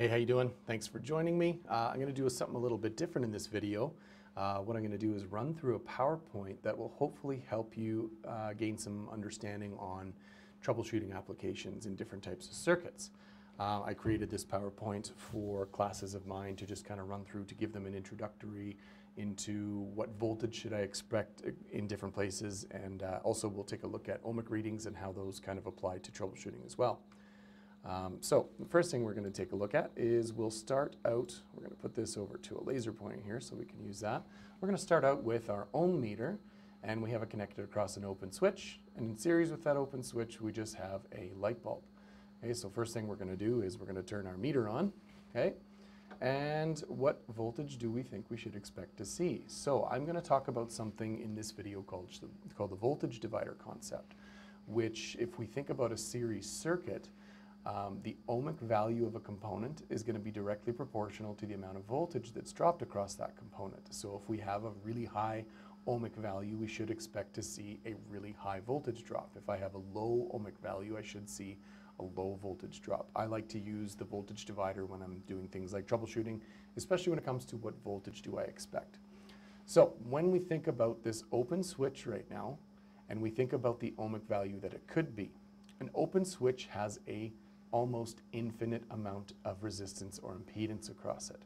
Hey, how you doing? Thanks for joining me. Uh, I'm going to do something a little bit different in this video. Uh, what I'm going to do is run through a PowerPoint that will hopefully help you uh, gain some understanding on troubleshooting applications in different types of circuits. Uh, I created this PowerPoint for classes of mine to just kind of run through to give them an introductory into what voltage should I expect in different places and uh, also we'll take a look at ohmic readings and how those kind of apply to troubleshooting as well. Um, so the first thing we're going to take a look at is we'll start out, we're going to put this over to a laser pointer here so we can use that. We're going to start out with our ohm meter and we have it connected across an open switch and in series with that open switch we just have a light bulb. Okay, so first thing we're going to do is we're going to turn our meter on. Okay, and what voltage do we think we should expect to see? So I'm going to talk about something in this video called, called the voltage divider concept, which if we think about a series circuit, um, the ohmic value of a component is going to be directly proportional to the amount of voltage that's dropped across that component. So if we have a really high ohmic value, we should expect to see a really high voltage drop. If I have a low ohmic value, I should see a low voltage drop. I like to use the voltage divider when I'm doing things like troubleshooting, especially when it comes to what voltage do I expect. So when we think about this open switch right now, and we think about the ohmic value that it could be, an open switch has a almost infinite amount of resistance or impedance across it.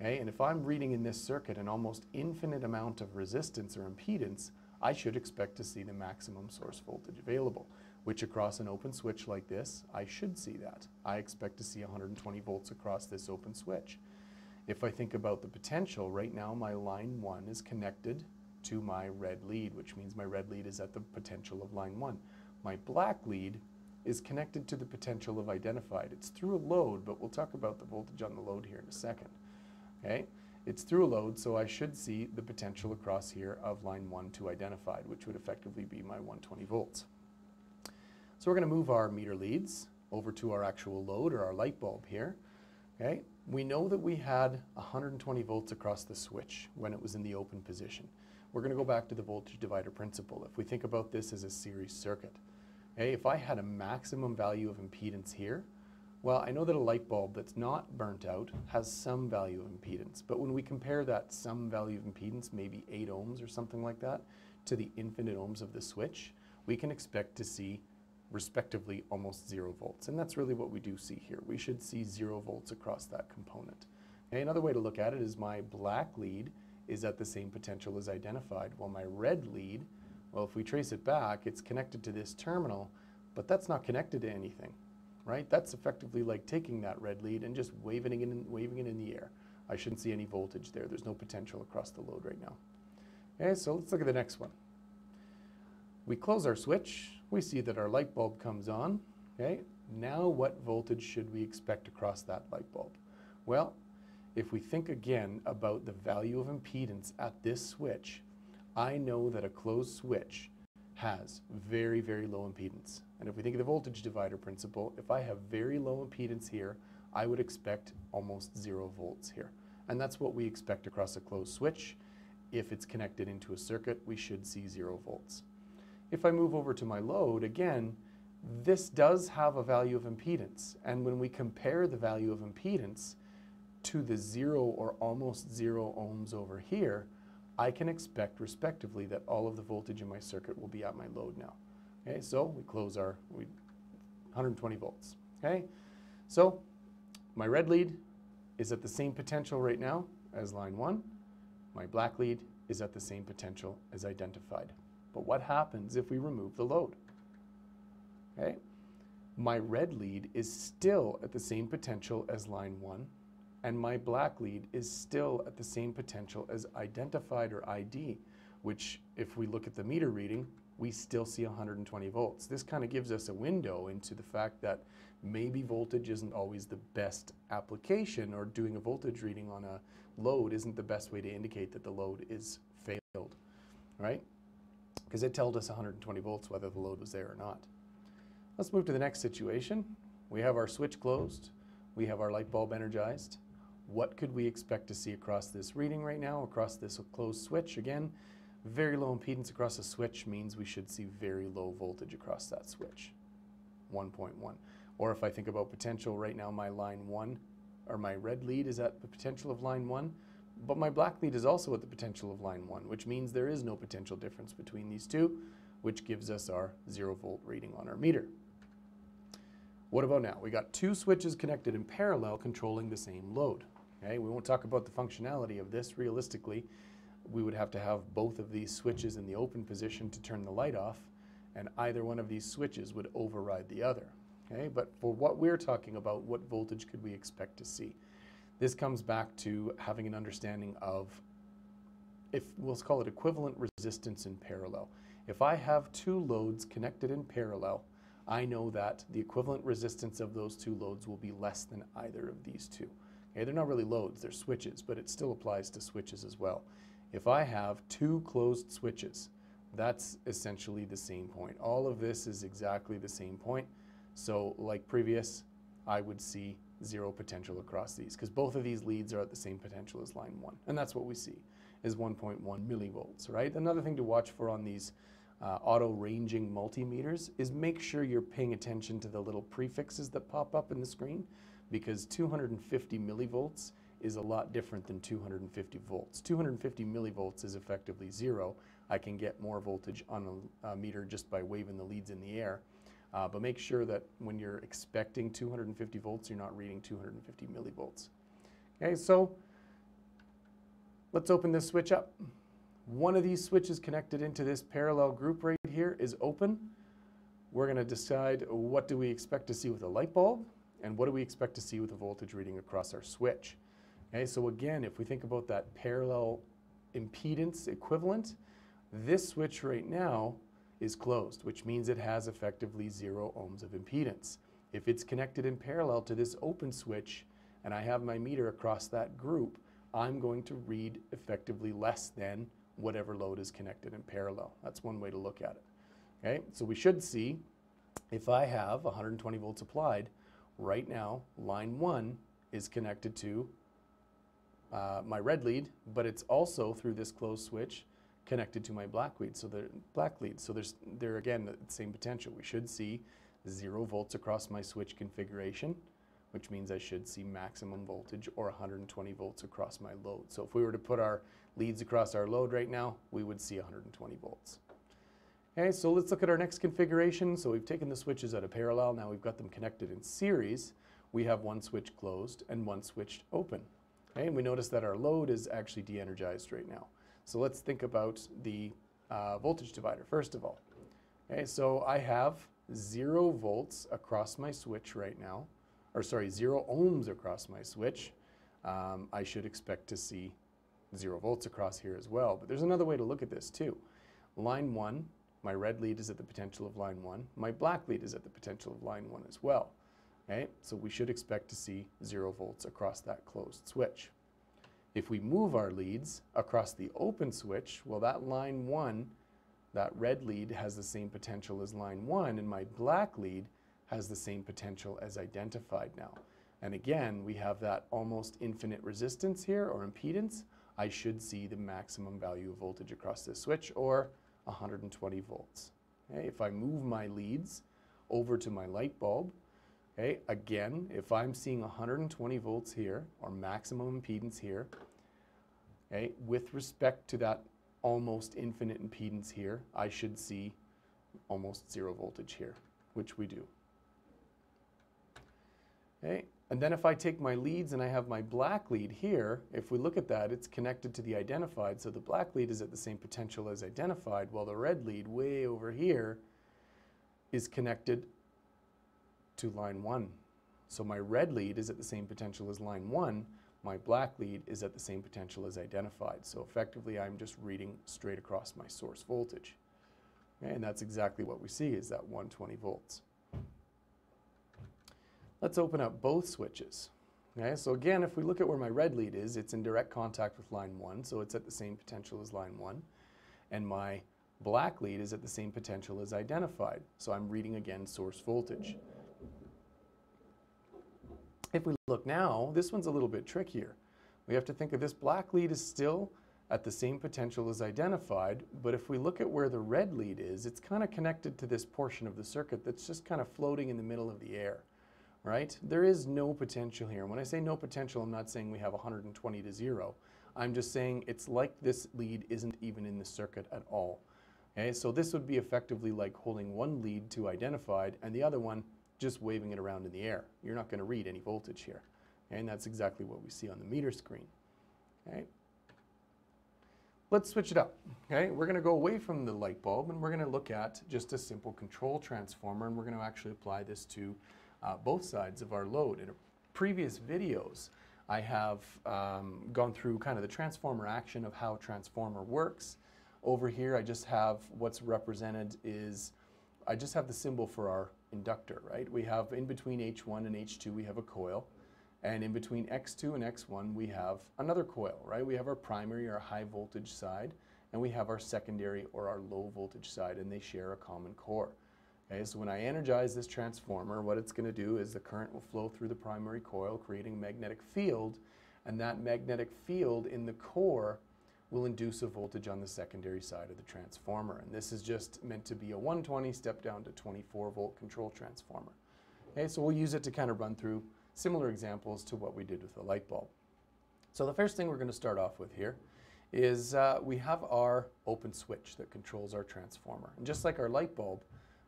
Okay? And if I'm reading in this circuit an almost infinite amount of resistance or impedance, I should expect to see the maximum source voltage available, which across an open switch like this, I should see that. I expect to see 120 volts across this open switch. If I think about the potential, right now my line 1 is connected to my red lead, which means my red lead is at the potential of line 1. My black lead is connected to the potential of identified. It's through a load, but we'll talk about the voltage on the load here in a second. Okay? It's through a load, so I should see the potential across here of line 1 to identified, which would effectively be my 120 volts. So we're going to move our meter leads over to our actual load or our light bulb here. Okay? We know that we had 120 volts across the switch when it was in the open position. We're going to go back to the voltage divider principle. If we think about this as a series circuit, If I had a maximum value of impedance here, well, I know that a light bulb that's not burnt out has some value of impedance, but when we compare that some value of impedance, maybe 8 ohms or something like that, to the infinite ohms of the switch, we can expect to see respectively almost zero volts. And that's really what we do see here. We should see zero volts across that component. Another way to look at it is my black lead is at the same potential as identified, while my red lead well, if we trace it back, it's connected to this terminal, but that's not connected to anything, right? That's effectively like taking that red lead and just waving it in, waving it in the air. I shouldn't see any voltage there. There's no potential across the load right now. Okay, so let's look at the next one. We close our switch. We see that our light bulb comes on. Okay, now what voltage should we expect across that light bulb? Well, if we think again about the value of impedance at this switch, I know that a closed switch has very, very low impedance. And if we think of the voltage divider principle, if I have very low impedance here, I would expect almost zero volts here. And that's what we expect across a closed switch. If it's connected into a circuit, we should see zero volts. If I move over to my load, again, this does have a value of impedance. And when we compare the value of impedance to the zero or almost zero ohms over here, I can expect respectively that all of the voltage in my circuit will be at my load now. Okay, so we close our we, 120 volts. Okay, so my red lead is at the same potential right now as line one. My black lead is at the same potential as identified. But what happens if we remove the load? Okay, my red lead is still at the same potential as line one and my black lead is still at the same potential as identified or ID, which if we look at the meter reading, we still see 120 volts. This kind of gives us a window into the fact that maybe voltage isn't always the best application or doing a voltage reading on a load isn't the best way to indicate that the load is failed, right? Because it told us 120 volts whether the load was there or not. Let's move to the next situation. We have our switch closed. We have our light bulb energized. What could we expect to see across this reading right now, across this closed switch? Again, very low impedance across a switch means we should see very low voltage across that switch, 1.1. Or if I think about potential right now, my line 1 or my red lead is at the potential of line 1, but my black lead is also at the potential of line 1, which means there is no potential difference between these two, which gives us our 0 volt reading on our meter. What about now? We got two switches connected in parallel controlling the same load. Okay, we won't talk about the functionality of this realistically. We would have to have both of these switches in the open position to turn the light off, and either one of these switches would override the other. Okay, but for what we're talking about, what voltage could we expect to see? This comes back to having an understanding of, if we'll call it equivalent resistance in parallel. If I have two loads connected in parallel, I know that the equivalent resistance of those two loads will be less than either of these two. Okay, they're not really loads, they're switches, but it still applies to switches as well. If I have two closed switches, that's essentially the same point. All of this is exactly the same point. So like previous, I would see zero potential across these because both of these leads are at the same potential as line one. And that's what we see is 1.1 millivolts, right? Another thing to watch for on these uh, auto ranging multimeters is make sure you're paying attention to the little prefixes that pop up in the screen because 250 millivolts is a lot different than 250 volts. 250 millivolts is effectively zero. I can get more voltage on a, a meter just by waving the leads in the air. Uh, but make sure that when you're expecting 250 volts, you're not reading 250 millivolts. Okay, so let's open this switch up. One of these switches connected into this parallel group right here is open. We're going to decide what do we expect to see with a light bulb and what do we expect to see with the voltage reading across our switch. Okay, so again, if we think about that parallel impedance equivalent, this switch right now is closed, which means it has effectively zero ohms of impedance. If it's connected in parallel to this open switch and I have my meter across that group, I'm going to read effectively less than whatever load is connected in parallel. That's one way to look at it. Okay, so we should see if I have 120 volts applied, right now line one is connected to uh, my red lead, but it's also through this closed switch connected to my black lead. So the black lead. So there's there again the same potential. We should see zero volts across my switch configuration, which means I should see maximum voltage or 120 volts across my load. So if we were to put our leads across our load right now, we would see 120 volts. Okay, so let's look at our next configuration. So we've taken the switches at a parallel, now we've got them connected in series. We have one switch closed and one switch open. Okay, and we notice that our load is actually de-energized right now. So let's think about the uh, voltage divider first of all. Okay, so I have zero volts across my switch right now, or sorry, zero ohms across my switch. Um, I should expect to see zero volts across here as well. But there's another way to look at this too. Line one, my red lead is at the potential of line one. My black lead is at the potential of line one as well. Okay, so we should expect to see zero volts across that closed switch. If we move our leads across the open switch, well, that line one, that red lead has the same potential as line one, and my black lead has the same potential as identified now. And again, we have that almost infinite resistance here, or impedance. I should see the maximum value of voltage across this switch, or 120 volts. Okay, if I move my leads over to my light bulb, Okay, again, if I'm seeing 120 volts here, or maximum impedance here, okay, with respect to that almost infinite impedance here, I should see almost zero voltage here, which we do. Okay, and then if I take my leads and I have my black lead here, if we look at that, it's connected to the identified, so the black lead is at the same potential as identified, while the red lead way over here is connected to line 1. So my red lead is at the same potential as line 1, my black lead is at the same potential as identified. So effectively I'm just reading straight across my source voltage. And that's exactly what we see is that 120 volts. Let's open up both switches. Okay, so again, if we look at where my red lead is, it's in direct contact with line 1, so it's at the same potential as line 1. And my black lead is at the same potential as identified, so I'm reading again source voltage. If we look now, this one's a little bit trickier. We have to think of this black lead is still at the same potential as identified, but if we look at where the red lead is, it's kind of connected to this portion of the circuit that's just kind of floating in the middle of the air, right? There is no potential here. When I say no potential, I'm not saying we have 120 to zero. I'm just saying it's like this lead isn't even in the circuit at all. Okay, so this would be effectively like holding one lead to identified and the other one just waving it around in the air. You're not going to read any voltage here. Okay, and that's exactly what we see on the meter screen. Okay. Let's switch it up. Okay, we're going to go away from the light bulb and we're going to look at just a simple control transformer and we're going to actually apply this to uh, both sides of our load. In previous videos, I have um, gone through kind of the transformer action of how transformer works. Over here, I just have what's represented is, I just have the symbol for our inductor, right? We have in between H1 and H2, we have a coil. And in between X2 and X1, we have another coil, right? We have our primary or high voltage side, and we have our secondary or our low voltage side, and they share a common core. Okay, so when I energize this transformer, what it's going to do is the current will flow through the primary coil, creating a magnetic field, and that magnetic field in the core will induce a voltage on the secondary side of the transformer. And this is just meant to be a 120 step down to 24 volt control transformer. Okay, so we'll use it to kind of run through similar examples to what we did with the light bulb. So the first thing we're going to start off with here is uh, we have our open switch that controls our transformer. And just like our light bulb,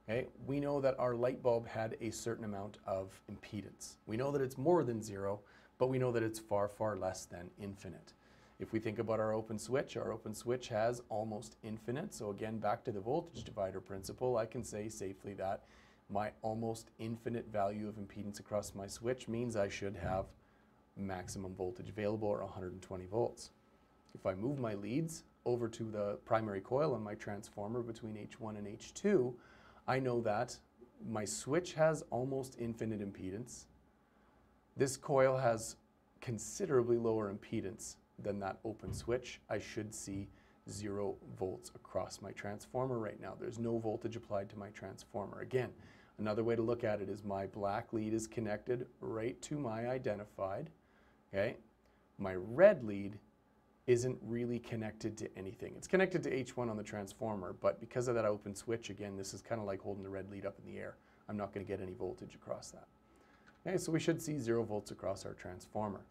okay, we know that our light bulb had a certain amount of impedance. We know that it's more than zero, but we know that it's far, far less than infinite. If we think about our open switch, our open switch has almost infinite. So again, back to the voltage divider principle, I can say safely that my almost infinite value of impedance across my switch means I should have maximum voltage available or 120 volts. If I move my leads over to the primary coil on my transformer between H1 and H2, I know that my switch has almost infinite impedance. This coil has considerably lower impedance than that open switch. I should see zero volts across my transformer right now. There's no voltage applied to my transformer. Again, Another way to look at it is my black lead is connected right to my identified, okay? My red lead isn't really connected to anything. It's connected to H1 on the transformer, but because of that open switch, again, this is kind of like holding the red lead up in the air. I'm not going to get any voltage across that. Okay, so we should see zero volts across our transformer.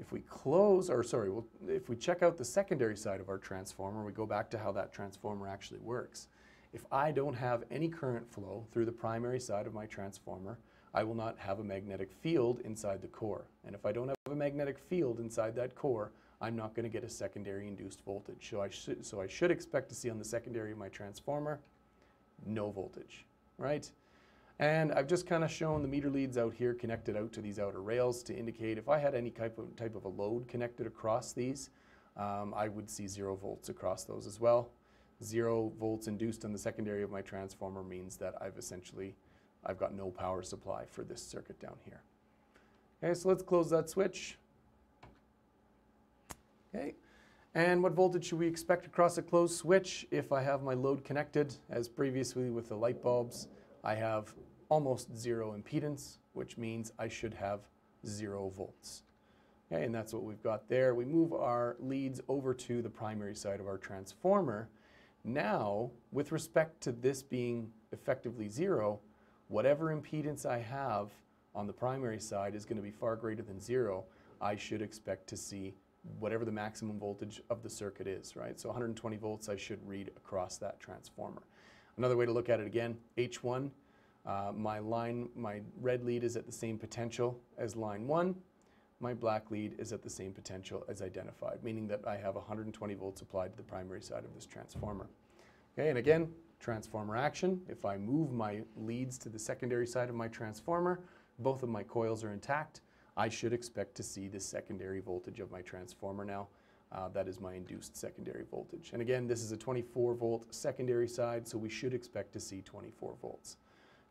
If we close, or sorry, we'll, if we check out the secondary side of our transformer, we go back to how that transformer actually works. If I don't have any current flow through the primary side of my transformer, I will not have a magnetic field inside the core. And if I don't have a magnetic field inside that core, I'm not going to get a secondary induced voltage. So I, should, so I should expect to see on the secondary of my transformer, no voltage, right? And I've just kind of shown the meter leads out here connected out to these outer rails to indicate if I had any type of, type of a load connected across these, um, I would see zero volts across those as well zero volts induced on the secondary of my transformer means that I've essentially, I've got no power supply for this circuit down here. Okay, so let's close that switch. Okay, and what voltage should we expect across a closed switch if I have my load connected? As previously with the light bulbs, I have almost zero impedance, which means I should have zero volts. Okay, and that's what we've got there. We move our leads over to the primary side of our transformer, now, with respect to this being effectively zero, whatever impedance I have on the primary side is going to be far greater than zero. I should expect to see whatever the maximum voltage of the circuit is, right? So 120 volts I should read across that transformer. Another way to look at it again, H1, uh, my line, my red lead is at the same potential as line 1 my black lead is at the same potential as identified, meaning that I have 120 volts applied to the primary side of this transformer. Okay, and again, transformer action. If I move my leads to the secondary side of my transformer, both of my coils are intact, I should expect to see the secondary voltage of my transformer now. Uh, that is my induced secondary voltage. And again, this is a 24 volt secondary side, so we should expect to see 24 volts.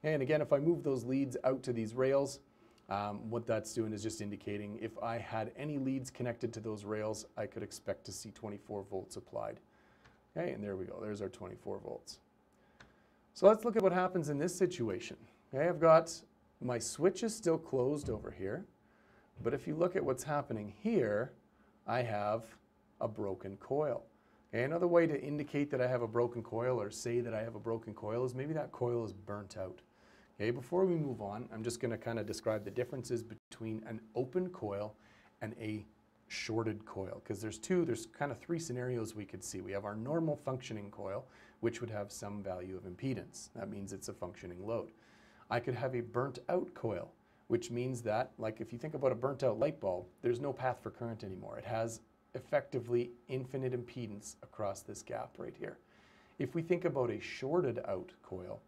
And again, if I move those leads out to these rails, um, what that's doing is just indicating if I had any leads connected to those rails, I could expect to see 24 volts applied. Okay, and there we go. There's our 24 volts. So let's look at what happens in this situation. Okay, I've got my switch is still closed over here, but if you look at what's happening here, I have a broken coil. Okay, another way to indicate that I have a broken coil or say that I have a broken coil is maybe that coil is burnt out. Okay, before we move on, I'm just going to kind of describe the differences between an open coil and a shorted coil because there's two, there's kind of three scenarios we could see. We have our normal functioning coil, which would have some value of impedance. That means it's a functioning load. I could have a burnt out coil, which means that, like if you think about a burnt out light bulb, there's no path for current anymore. It has effectively infinite impedance across this gap right here. If we think about a shorted out coil,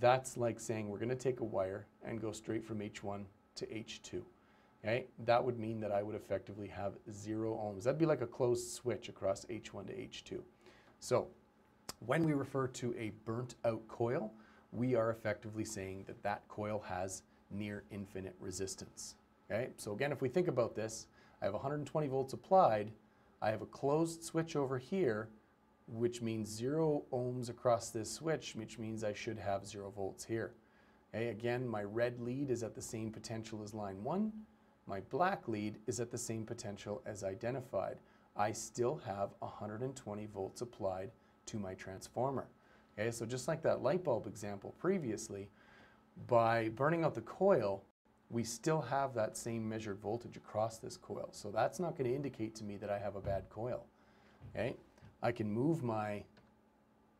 that's like saying we're going to take a wire and go straight from H1 to H2. Okay, that would mean that I would effectively have zero ohms. That'd be like a closed switch across H1 to H2. So when we refer to a burnt out coil, we are effectively saying that that coil has near infinite resistance. Okay, so again, if we think about this, I have 120 volts applied, I have a closed switch over here, which means zero ohms across this switch, which means I should have zero volts here. Okay, again, my red lead is at the same potential as line one, my black lead is at the same potential as identified. I still have 120 volts applied to my transformer. Okay, so just like that light bulb example previously, by burning out the coil, we still have that same measured voltage across this coil. So that's not going to indicate to me that I have a bad coil. Okay, I can move my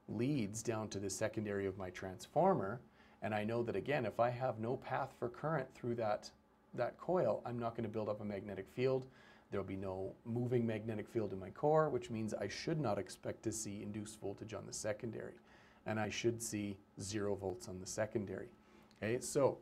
leads down to the secondary of my transformer, and I know that again, if I have no path for current through that that coil, I'm not going to build up a magnetic field. There'll be no moving magnetic field in my core, which means I should not expect to see induced voltage on the secondary. And I should see zero volts on the secondary. Okay, so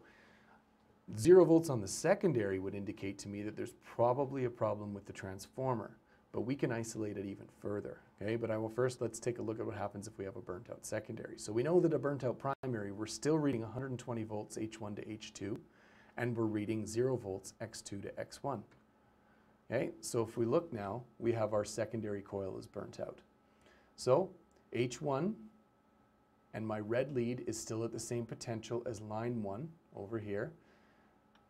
zero volts on the secondary would indicate to me that there's probably a problem with the transformer, but we can isolate it even further. Okay, but I will first, let's take a look at what happens if we have a burnt out secondary. So we know that a burnt out primary, we're still reading 120 volts H1 to H2 and we're reading 0 volts x2 to x1. Okay, so if we look now, we have our secondary coil is burnt out. So H1 and my red lead is still at the same potential as line 1 over here.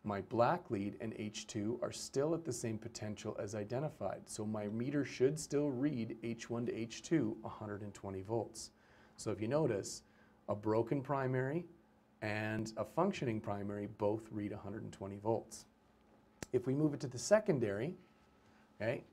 My black lead and H2 are still at the same potential as identified. So my meter should still read H1 to H2 120 volts. So if you notice, a broken primary and a functioning primary both read 120 volts. If we move it to the secondary, okay,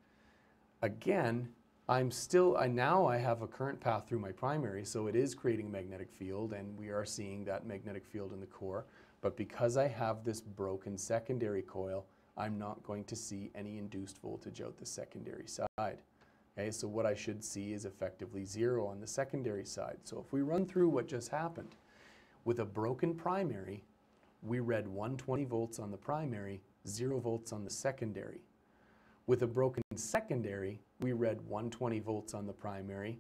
again, I'm still, I now I have a current path through my primary, so it is creating a magnetic field, and we are seeing that magnetic field in the core. But because I have this broken secondary coil, I'm not going to see any induced voltage out the secondary side. Okay, so what I should see is effectively zero on the secondary side. So if we run through what just happened, with a broken primary, we read 120 volts on the primary, 0 volts on the secondary. With a broken secondary, we read 120 volts on the primary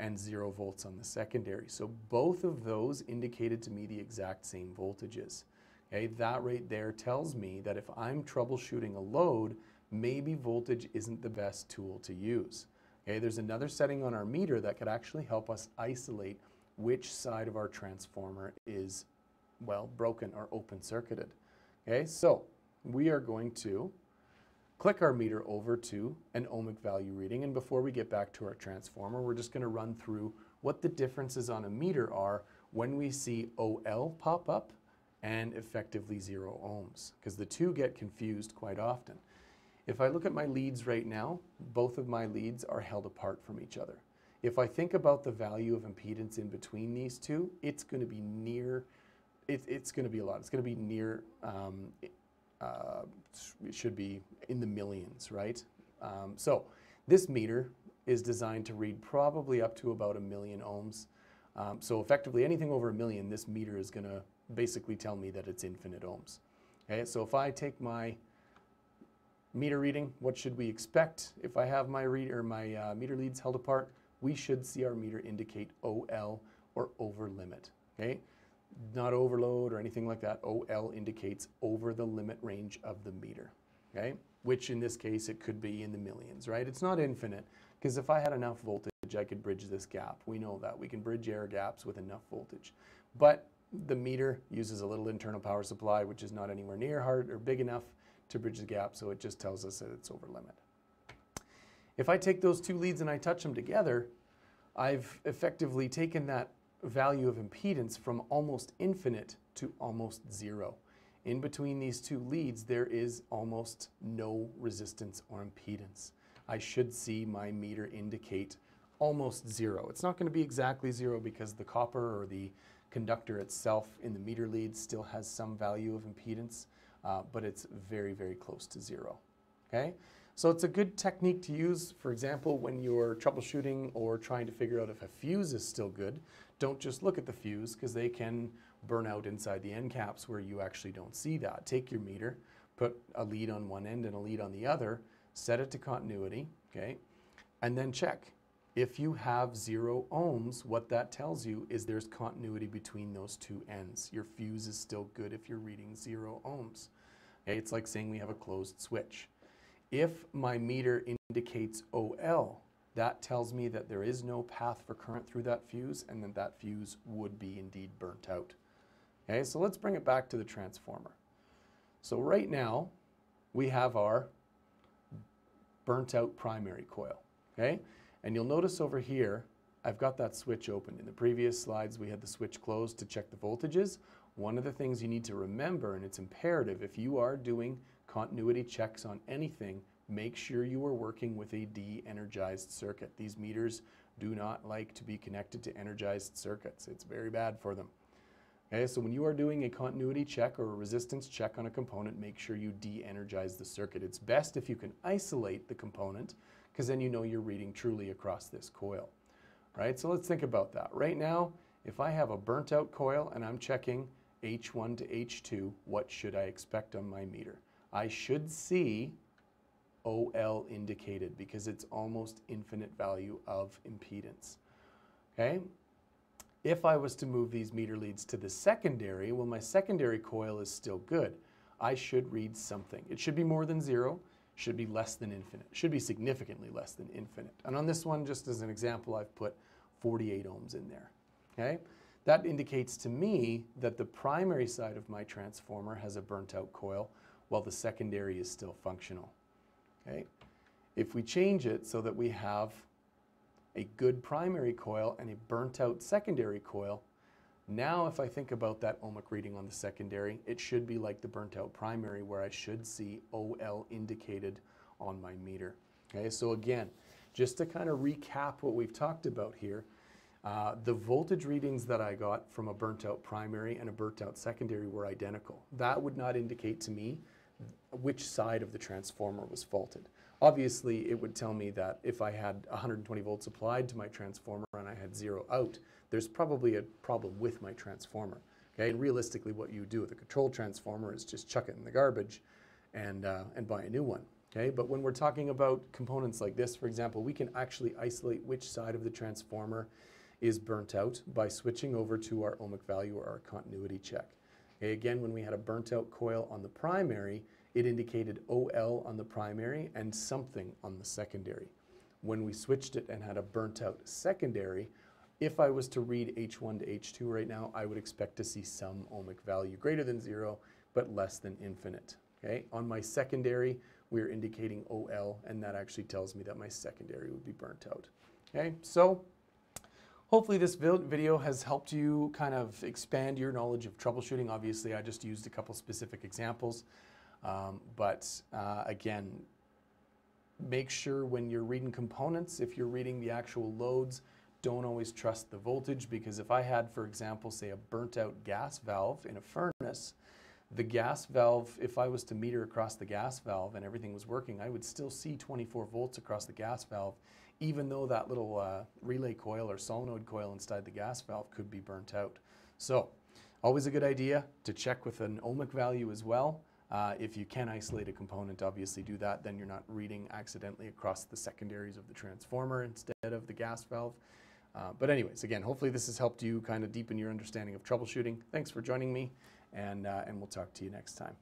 and 0 volts on the secondary. So both of those indicated to me the exact same voltages. Okay, that right there tells me that if I'm troubleshooting a load, maybe voltage isn't the best tool to use. Okay, there's another setting on our meter that could actually help us isolate which side of our transformer is, well, broken or open circuited. Okay, so we are going to click our meter over to an ohmic value reading. And before we get back to our transformer, we're just going to run through what the differences on a meter are when we see OL pop up and effectively zero ohms, because the two get confused quite often. If I look at my leads right now, both of my leads are held apart from each other. If I think about the value of impedance in between these two, it's going to be near, it, it's going to be a lot. It's going to be near, um, uh, it should be in the millions, right? Um, so this meter is designed to read probably up to about a million ohms. Um, so effectively anything over a million, this meter is going to basically tell me that it's infinite ohms. Okay, so if I take my meter reading, what should we expect if I have my, read, or my uh, meter leads held apart? we should see our meter indicate OL or over limit, okay? Not overload or anything like that. OL indicates over the limit range of the meter, okay? Which in this case, it could be in the millions, right? It's not infinite, because if I had enough voltage, I could bridge this gap. We know that. We can bridge air gaps with enough voltage. But the meter uses a little internal power supply, which is not anywhere near hard or big enough to bridge the gap, so it just tells us that it's over limit. If I take those two leads and I touch them together, I've effectively taken that value of impedance from almost infinite to almost zero. In between these two leads, there is almost no resistance or impedance. I should see my meter indicate almost zero. It's not going to be exactly zero because the copper or the conductor itself in the meter lead still has some value of impedance, uh, but it's very, very close to zero. Okay? So it's a good technique to use, for example, when you're troubleshooting or trying to figure out if a fuse is still good. Don't just look at the fuse because they can burn out inside the end caps where you actually don't see that. Take your meter, put a lead on one end and a lead on the other, set it to continuity, okay, and then check. If you have zero ohms, what that tells you is there's continuity between those two ends. Your fuse is still good if you're reading zero ohms. Okay, it's like saying we have a closed switch. If my meter indicates OL, that tells me that there is no path for current through that fuse and that that fuse would be indeed burnt out. Okay, so let's bring it back to the transformer. So right now, we have our burnt out primary coil, okay? And you'll notice over here, I've got that switch open. In the previous slides, we had the switch closed to check the voltages. One of the things you need to remember, and it's imperative, if you are doing continuity checks on anything, make sure you are working with a de-energized circuit. These meters do not like to be connected to energized circuits. It's very bad for them. Okay, so when you are doing a continuity check or a resistance check on a component, make sure you de-energize the circuit. It's best if you can isolate the component because then you know you're reading truly across this coil, right? So let's think about that. Right now, if I have a burnt out coil and I'm checking H1 to H2, what should I expect on my meter? I should see OL indicated because it's almost infinite value of impedance, okay? If I was to move these meter leads to the secondary, well, my secondary coil is still good. I should read something. It should be more than zero should be less than infinite, should be significantly less than infinite. And on this one, just as an example, I've put 48 ohms in there, okay? That indicates to me that the primary side of my transformer has a burnt out coil while the secondary is still functional, okay? If we change it so that we have a good primary coil and a burnt out secondary coil, now, if I think about that ohmic reading on the secondary, it should be like the burnt out primary where I should see OL indicated on my meter. Okay, so again, just to kind of recap what we've talked about here, uh, the voltage readings that I got from a burnt out primary and a burnt out secondary were identical. That would not indicate to me which side of the transformer was faulted. Obviously, it would tell me that if I had 120 volts applied to my transformer and I had zero out, there's probably a problem with my transformer. Okay, and realistically, what you do with a control transformer is just chuck it in the garbage and, uh, and buy a new one. Okay, but when we're talking about components like this, for example, we can actually isolate which side of the transformer is burnt out by switching over to our ohmic value or our continuity check. Okay, again, when we had a burnt out coil on the primary, it indicated OL on the primary and something on the secondary. When we switched it and had a burnt out secondary, if I was to read H1 to H2 right now, I would expect to see some ohmic value greater than zero, but less than infinite. Okay, on my secondary, we're indicating OL, and that actually tells me that my secondary would be burnt out. Okay, so hopefully this video has helped you kind of expand your knowledge of troubleshooting. Obviously, I just used a couple specific examples, um, but uh, again, make sure when you're reading components, if you're reading the actual loads, don't always trust the voltage because if I had, for example, say a burnt out gas valve in a furnace, the gas valve, if I was to meter across the gas valve and everything was working, I would still see 24 volts across the gas valve, even though that little uh, relay coil or solenoid coil inside the gas valve could be burnt out. So, always a good idea to check with an ohmic value as well. Uh, if you can isolate a component, obviously do that. Then you're not reading accidentally across the secondaries of the transformer instead of the gas valve. Uh, but anyways, again, hopefully this has helped you kind of deepen your understanding of troubleshooting. Thanks for joining me, and, uh, and we'll talk to you next time.